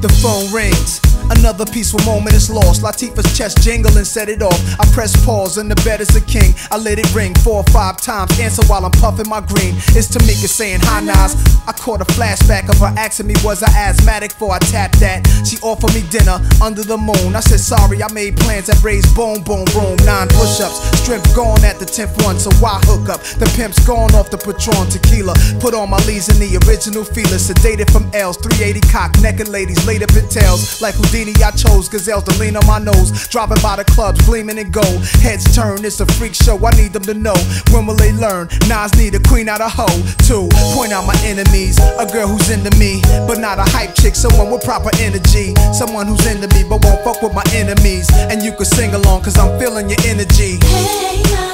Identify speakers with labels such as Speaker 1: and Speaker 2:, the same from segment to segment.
Speaker 1: The phone rings. Another peaceful moment is lost. Latifah's chest jingle and set it off. I press pause and the bed is a king. I let it ring four or five times. Answer while I'm puffing my green. It's Tamika saying hi Nas. I caught a flashback of her asking me was I asthmatic before I tapped that. She offered me dinner under the moon. I said sorry, I made plans that raised boom boom room. Nine push-ups, strength gone at the tenth one. So why hook up? The pimp's gone off the Patron tequila. Put on my Levi's in the original Filas. Sedated from L's, 380 cock, naked ladies laid up in tails. Like Houdini, I chose gazelles to lean on my nose. Driving by the clubs, gleaming in gold. Heads turn, it's a freak show. I need them to know. When will they learn? Nas need a queen out of hoe. Two, point out my enemies. A girl who's into me, but not a hype chick. Someone with proper energy. Someone who's into me, but won't fuck with my enemies. And you can sing along, cause I'm feeling your energy.
Speaker 2: Hey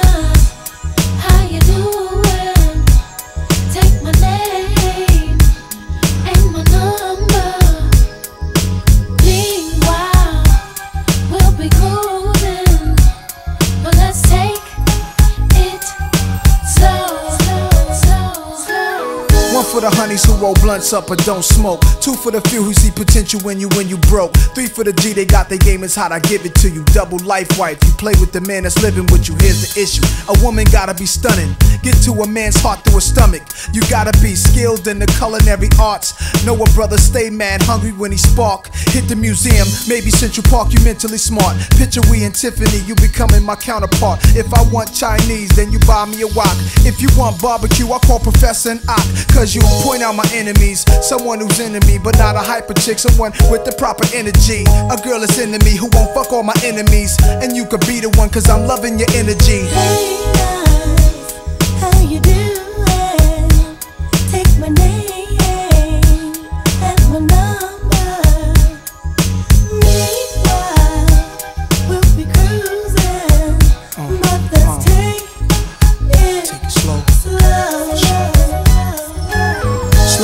Speaker 1: the honeys who roll blunts up but don't smoke. Two for the few who see potential when you when you broke. Three for the G, they got their game is hot, I give it to you. Double life wife, you play with the man that's living with you. Here's the issue: a woman gotta be stunning. Get to a man's heart through a stomach. You gotta be skilled in the culinary arts. Know a brother stay mad hungry when he spark. Hit the museum, maybe Central Park. You mentally smart. Picture we and Tiffany, you becoming my counterpart. If I want Chinese, then you buy me a wok. If you want barbecue, I call Professor and Ock. Cause you point out my enemies. Someone who's into me, but not a hyper chick. Someone with the proper energy. A girl that's into me who won't fuck all my enemies. And you could be the one, cause I'm loving your energy.
Speaker 2: Hey Nas, how you doing? Take my name and my number. Meanwhile, we'll be cruising, but let's take it
Speaker 1: Take it slow.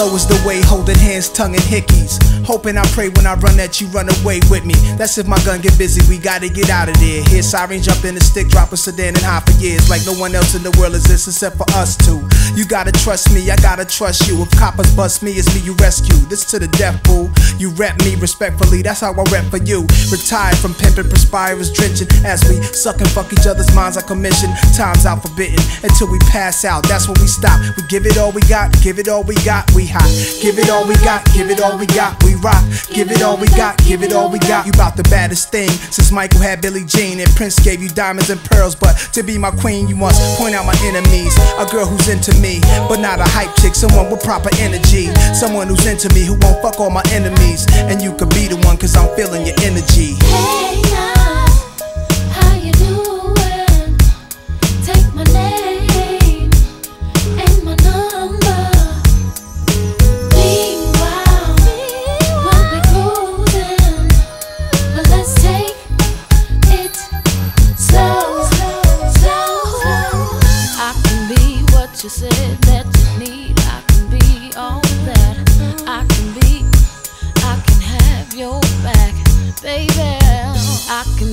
Speaker 2: Slow
Speaker 1: is the way, holding hands, tongue and hickeys. Hoping I pray when I run that you run away with me. That's if my gun get busy, we gotta get out of there. Hear siren jump in stick, drop a sedan and hide for years. Like no one else in the world exists except for us two. You gotta trust me, I gotta trust you. If coppers bust me, it's me you rescue. This to the death, boo. You rep me respectfully, that's how I rep for you. Retired from pimping, perspires drenching. As we suck and fuck each other's minds on commission. Time's out forbidden until we pass out. That's when we stop. We give it all we got, give it all we got, we hot. Give it all we got, give it all we got, we rock. Give it all we got, give it all we got. You about the baddest thing since Michael had Billie Jean and Prince gave you diamonds and pearls. But to be my queen, you must point out my enemies. A girl who's into me, but not a hype chick. Someone with proper energy. Someone who's into me who won't fuck all my enemies. And you could be the one, cause I'm feeling your energy.
Speaker 2: Hey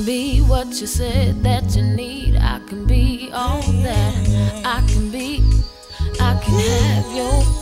Speaker 2: be what you said that you need. I can be all that. I can be. I can have your.